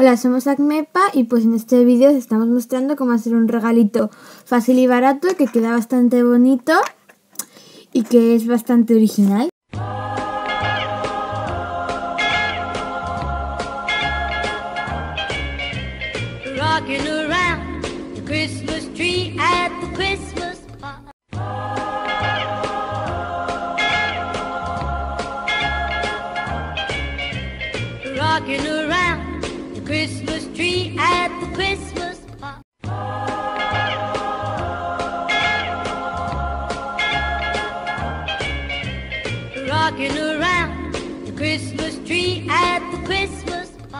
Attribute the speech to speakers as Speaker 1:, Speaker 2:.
Speaker 1: Hola, somos Acmepa y pues en este vídeo os estamos mostrando cómo hacer un regalito fácil y barato que queda bastante bonito y que es bastante original.
Speaker 2: Rocking around Christmas tree at the Christmas pop. Rocking around the Christmas tree at the Christmas